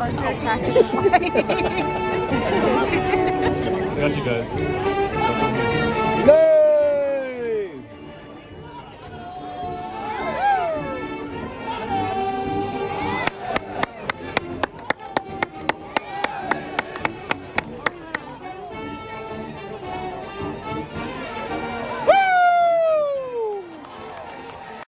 What's your attraction I Got you guys.